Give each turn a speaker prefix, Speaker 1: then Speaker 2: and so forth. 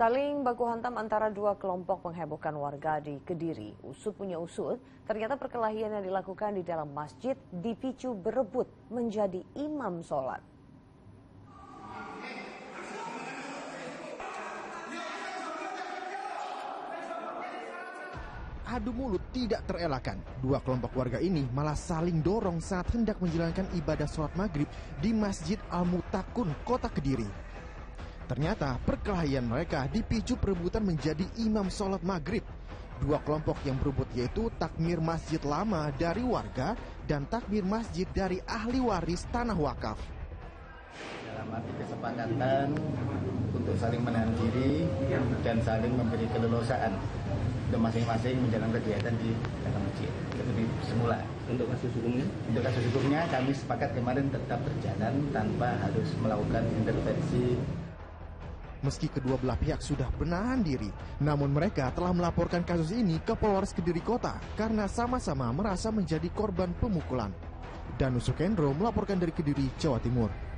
Speaker 1: Saling baku hantam antara dua kelompok menghebohkan warga di Kediri. Usut punya usut, ternyata perkelahian yang dilakukan di dalam masjid dipicu berebut menjadi imam sholat.
Speaker 2: adu mulut tidak terelakkan. Dua kelompok warga ini malah saling dorong saat hendak menjalankan ibadah sholat maghrib di Masjid Al-Mutakun, kota Kediri. Ternyata perkelahian mereka dipicu perebutan menjadi imam sholat maghrib. Dua kelompok yang berebut yaitu takmir masjid lama dari warga dan takmir masjid dari ahli waris tanah wakaf.
Speaker 3: Dalam arti kesepakatan untuk saling menahan diri dan saling memberi keleluasaan untuk masing-masing menjalankan kegiatan di dalam masjid seperti semula.
Speaker 4: Untuk kasus hukumnya?
Speaker 3: Untuk kasus hukumnya kami sepakat kemarin tetap berjalan tanpa harus melakukan intervensi.
Speaker 2: Meski kedua belah pihak sudah menahan diri, namun mereka telah melaporkan kasus ini ke Polres Kediri Kota karena sama-sama merasa menjadi korban pemukulan. Danu Sukendro melaporkan dari Kediri, Jawa Timur.